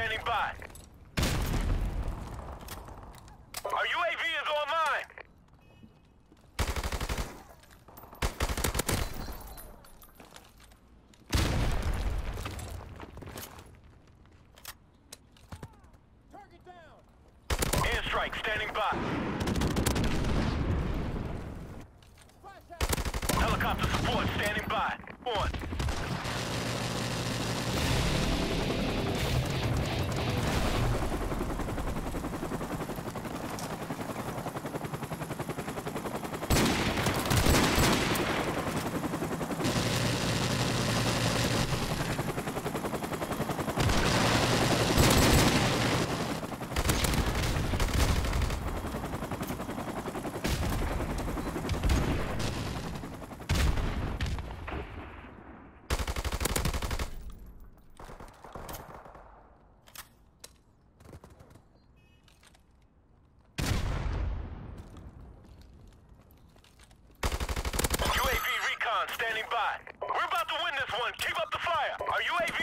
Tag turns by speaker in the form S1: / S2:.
S1: standing by. Our UAV is online.
S2: Target down!
S1: Airstrike standing by. Helicopter support standing by. On. By. We're about to win this one. Keep up the fire. Our UAV